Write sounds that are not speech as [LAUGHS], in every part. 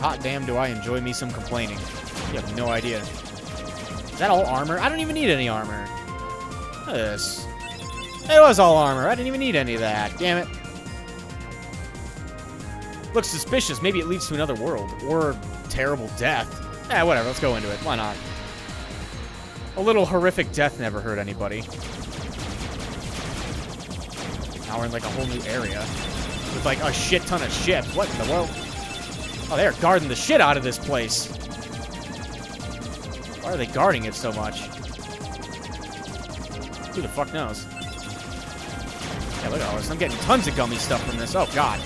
hot damn do I enjoy me some complaining. You have no idea. Is that all armor? I don't even need any armor. Look at this. It was all armor. I didn't even need any of that. Damn it. Looks suspicious. Maybe it leads to another world. Or terrible death. Eh, whatever. Let's go into it. Why not? A little horrific death never hurt anybody. Now we're in like a whole new area. With like a shit ton of ships. What in the world? Oh, they're guarding the shit out of this place. Why are they guarding it so much? Who the fuck knows? Yeah, look at all this. I'm getting tons of gummy stuff from this. Oh, God.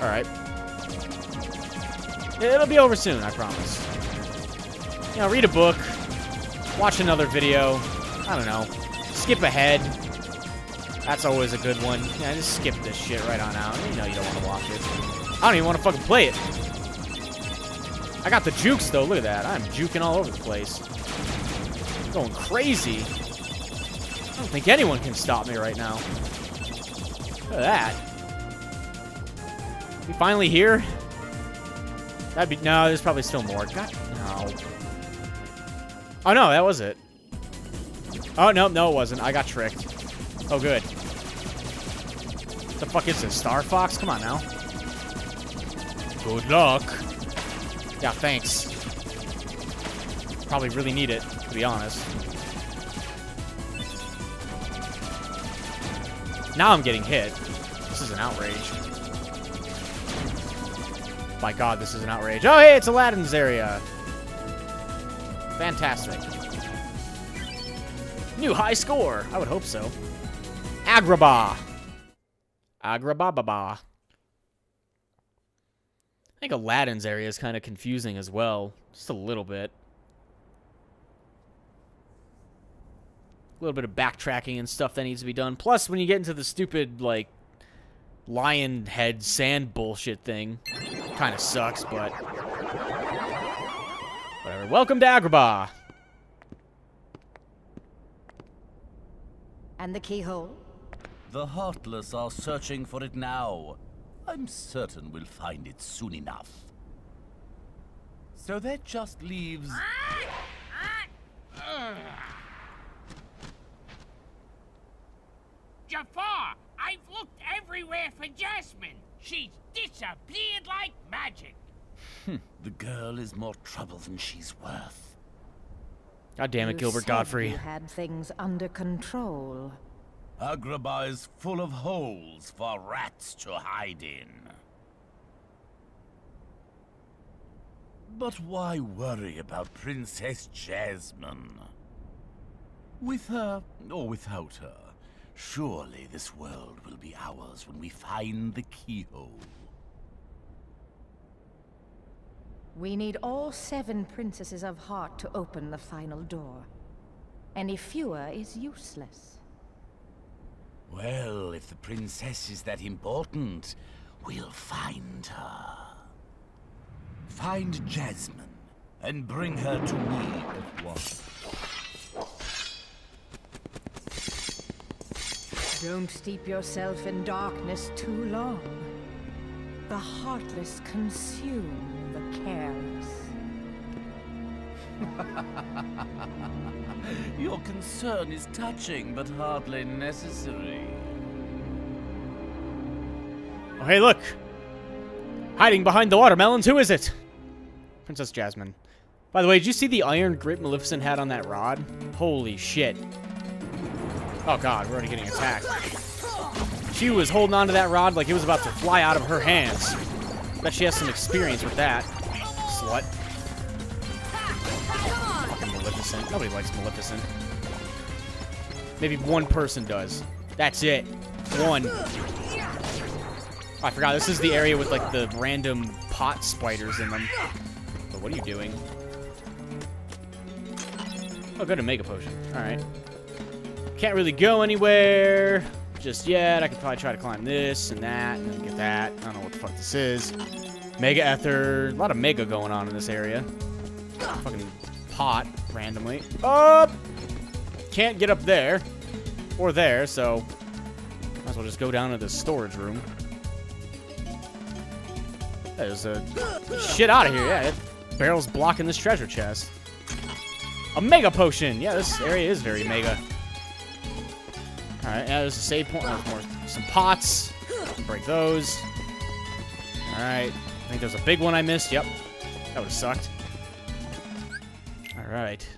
Alright. It'll be over soon, I promise. You know, read a book, watch another video, I don't know, skip ahead. That's always a good one. Yeah, just skip this shit right on out. You know you don't want to watch it. I don't even want to fucking play it. I got the jukes, though. Look at that. I'm juking all over the place. I'm going crazy. I don't think anyone can stop me right now. Look at that. We finally here? That'd be... No, there's probably still more. God, no. Oh, no, that was it. Oh, no, no, it wasn't. I got tricked. Oh, good. What the fuck is this? Star Fox? Come on now. Good luck. Yeah, thanks. Probably really need it, to be honest. Now I'm getting hit. This is an outrage. My god, this is an outrage. Oh, hey, it's Aladdin's area. Fantastic. New high score. I would hope so. Agrabah. Agrabah. I think Aladdin's area is kind of confusing as well. Just a little bit. A little bit of backtracking and stuff that needs to be done. Plus, when you get into the stupid, like, lion head sand bullshit thing, kind of sucks, but... Whatever. Welcome to Agrabah. And the keyhole? The Heartless are searching for it now. I'm certain we'll find it soon enough. So that just leaves... Jafar, I've looked everywhere for Jasmine. She's disappeared like magic. Hmm, the girl is more trouble than she's worth. God damn it, You Gilbert said Godfrey. You had things under control. Agrabah is full of holes for rats to hide in. But why worry about Princess Jasmine? With her or without her, surely this world will be ours when we find the keyhole. We need all seven princesses of heart to open the final door. Any fewer is useless. Well, if the princess is that important, we'll find her. Find Jasmine, and bring her to me at once. Don't steep yourself in darkness too long. The heartless consume the careless. [LAUGHS] Your concern is touching, but hardly necessary. Oh, hey, look! Hiding behind the watermelons, who is it? Princess Jasmine. By the way, did you see the iron grip Maleficent had on that rod? Holy shit. Oh god, we're already getting attacked. She was holding on to that rod like it was about to fly out of her hands. Bet she has some experience with that. Slut. Maleficent. Nobody likes Maleficent. Maybe one person does. That's it. One. Oh, I forgot, this is the area with, like, the random pot spiders in them. But what are you doing? Oh, good, a Mega Potion. Alright. Can't really go anywhere just yet. I could probably try to climb this and that and get that. I don't know what the fuck this is. Mega Ether. A lot of Mega going on in this area. Fucking pot randomly. Up! Can't get up there. Or there, so... Might as well just go down to the storage room. There's a uh, shit out of here. Yeah, barrel's blocking this treasure chest. A mega potion. Yeah, this area is very mega. All right, yeah, there's a save point. There's more, some pots. Break those. All right. I think there's a big one I missed. Yep. That would have sucked. All right.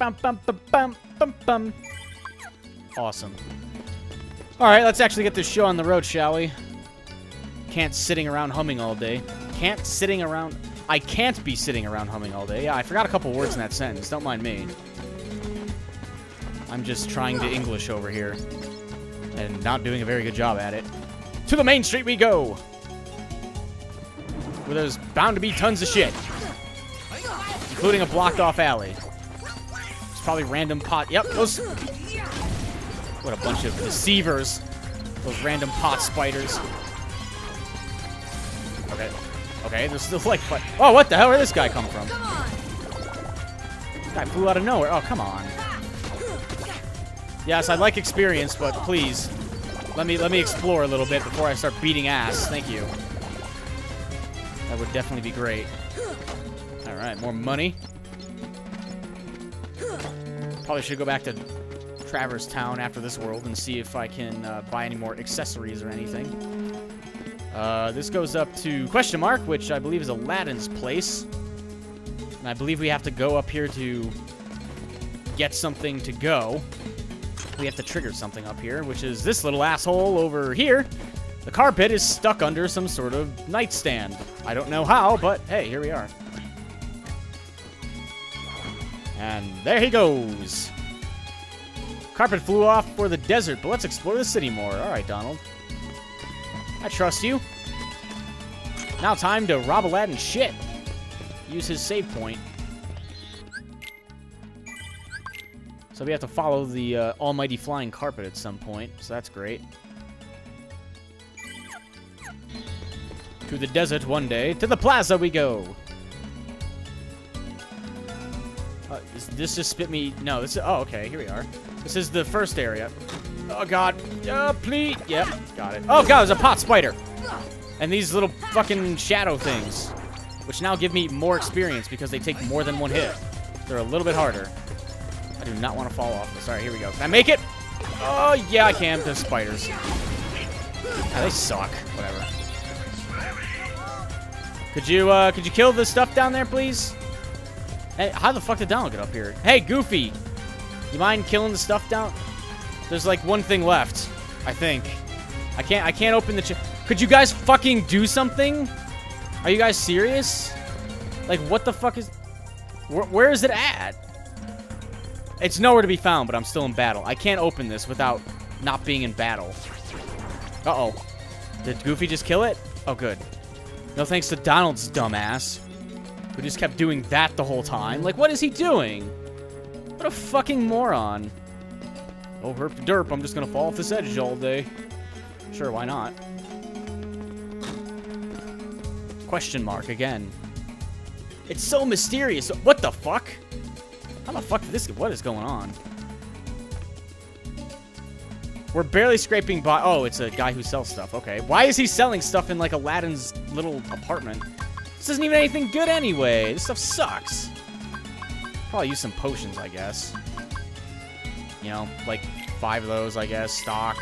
Bum, bum, bum, bum, bum, bum. Awesome. All right, let's actually get this show on the road, shall we? Can't sitting around humming all day. Can't sitting around... I can't be sitting around humming all day. Yeah, I forgot a couple words in that sentence. Don't mind me. I'm just trying to English over here. And not doing a very good job at it. To the main street we go! Where there's bound to be tons of shit. Including a blocked off alley. It's probably random pot. Yep, those... What a bunch of deceivers. Those random pot spiders. Okay. Okay, there's [LAUGHS] still like... Oh, what the hell? Where this guy come from? This guy flew out of nowhere. Oh, come on. Yes, I'd like experience, but please, let me let me explore a little bit before I start beating ass. Thank you. That would definitely be great. All right, more money. Probably should go back to Traverse Town after this world and see if I can uh, buy any more accessories or anything. Uh, this goes up to question mark, which I believe is Aladdin's place. And I believe we have to go up here to get something to go we have to trigger something up here, which is this little asshole over here. The carpet is stuck under some sort of nightstand. I don't know how, but hey, here we are. And there he goes. Carpet flew off for the desert, but let's explore the city more. All right, Donald. I trust you. Now time to rob Aladdin shit. Use his save point. So we have to follow the uh, almighty flying carpet at some point, so that's great. To the desert one day. To the plaza we go. Uh, is this just spit me? No, this is... Oh, okay. Here we are. This is the first area. Oh, God. Uh, please. Yep. Got it. Oh, God. There's a pot spider. And these little fucking shadow things. Which now give me more experience because they take more than one hit. They're a little bit harder. I do not want to fall off this. All right, here we go. Can I make it? Oh, yeah, I can. There's spiders. Ah, they suck. Whatever. Could you, uh, could you kill the stuff down there, please? Hey, how the fuck did Donald get up here? Hey, Goofy! You mind killing the stuff down? There's like one thing left, I think. I can't, I can't open the Could you guys fucking do something? Are you guys serious? Like, what the fuck is... Where, where is it at? It's nowhere to be found, but I'm still in battle. I can't open this without not being in battle. Uh-oh. Did Goofy just kill it? Oh, good. No thanks to Donald's dumbass, who just kept doing that the whole time. Like, what is he doing? What a fucking moron. Oh, herp derp, I'm just gonna fall off this edge all day. Sure, why not? Question mark again. It's so mysterious. What the fuck? How the fuck did this... What is going on? We're barely scraping by... Oh, it's a guy who sells stuff. Okay. Why is he selling stuff in, like, Aladdin's little apartment? This isn't even anything good anyway. This stuff sucks. Probably use some potions, I guess. You know, like five of those, I guess. Stock.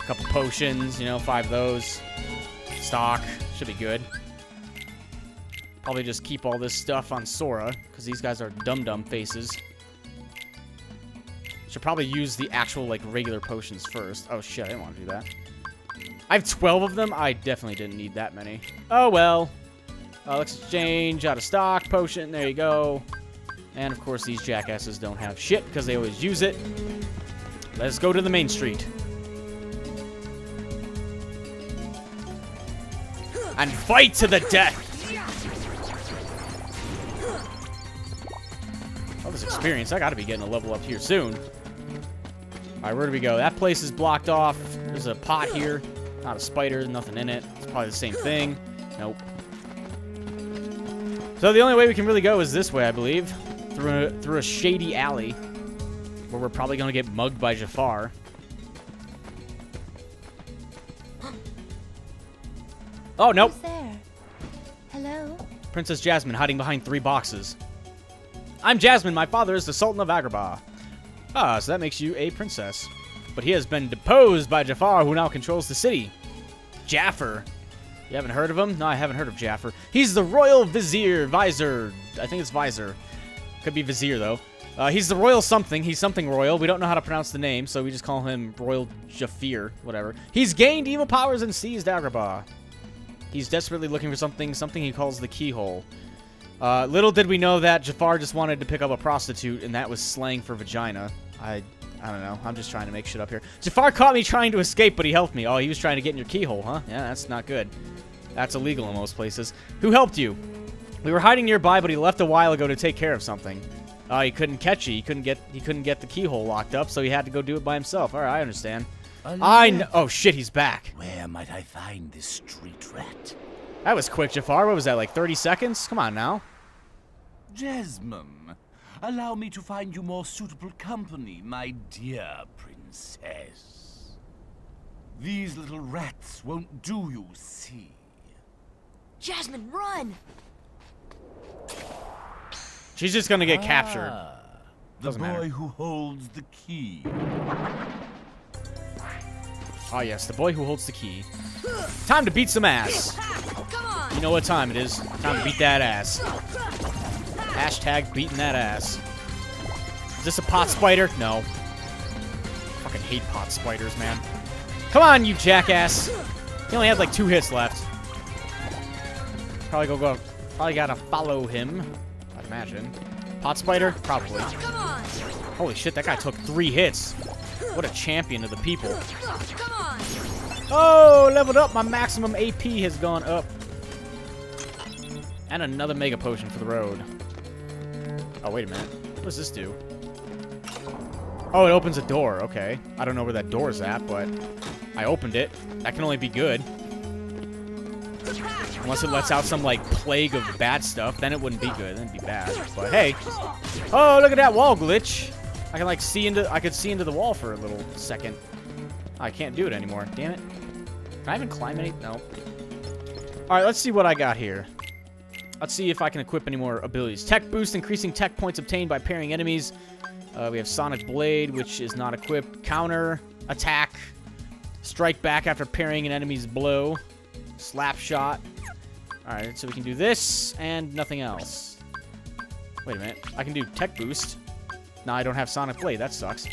A couple potions, you know, five of those. Stock. Should be good. Probably just keep all this stuff on Sora, because these guys are dum-dum faces. Should probably use the actual, like, regular potions first. Oh, shit, I didn't want to do that. I have 12 of them? I definitely didn't need that many. Oh, well. Uh, let's exchange out of stock potion. There you go. And, of course, these jackasses don't have shit, because they always use it. Let's go to the main street. And fight to the death! This experience, I gotta be getting a level up here soon. Alright, where do we go? That place is blocked off. There's a pot here. Not a spider, nothing in it. It's probably the same thing. Nope. So the only way we can really go is this way, I believe. through a, through a shady alley where we're probably gonna get mugged by Jafar. Oh nope? Hello? Princess Jasmine hiding behind three boxes. I'm Jasmine. My father is the Sultan of Agrabah. Ah, so that makes you a princess. But he has been deposed by Jafar, who now controls the city. Jafar. You haven't heard of him? No, I haven't heard of Jafar. He's the royal vizier, visor. I think it's visor. Could be vizier, though. Uh, he's the royal something. He's something royal. We don't know how to pronounce the name, so we just call him Royal Jafar, whatever. He's gained evil powers and seized Agrabah. He's desperately looking for something, something he calls the keyhole. Uh, little did we know that Jafar just wanted to pick up a prostitute, and that was slang for vagina. I, I don't know. I'm just trying to make shit up here. Jafar caught me trying to escape, but he helped me. Oh, he was trying to get in your keyhole, huh? Yeah, that's not good. That's illegal in most places. Who helped you? We were hiding nearby, but he left a while ago to take care of something. Uh, he couldn't catch you. He couldn't get. He couldn't get the keyhole locked up, so he had to go do it by himself. All right, I understand. I know. Oh shit, he's back. Where might I find this street rat? That was quick, Jafar. What was that, like 30 seconds? Come on now. Jasmine, allow me to find you more suitable company, my dear princess. These little rats won't do you, see. Jasmine, run! She's just gonna get captured. Ah, the Doesn't boy matter. who holds the key. Oh yes, the boy who holds the key. Time to beat some ass. You know what time it is. Time to beat that ass. Hashtag beating that ass. Is this a pot spider? No. Fucking hate pot spiders, man. Come on, you jackass. He only had like two hits left. Probably go go. Probably gotta follow him. I'd imagine. Pot spider? Probably. Holy shit, that guy took three hits. What a champion of the people. Oh, leveled up. My maximum AP has gone up. And another mega potion for the road. Oh, wait a minute. What does this do? Oh, it opens a door. Okay. I don't know where that door's at, but I opened it. That can only be good. Unless it lets out some, like, plague of bad stuff, then it wouldn't be good. Then it'd be bad. But hey. Oh, look at that wall glitch. I can, like, see into... I could see into the wall for a little second. I can't do it anymore. Damn it. Can I even climb any? No. Alright, let's see what I got here. Let's see if I can equip any more abilities. Tech boost, increasing tech points obtained by parrying enemies. Uh, we have Sonic Blade, which is not equipped. Counter, attack, strike back after parrying an enemy's blow. Slap shot. Alright, so we can do this and nothing else. Wait a minute. I can do tech boost. No, I don't have Sonic Blade. That sucks.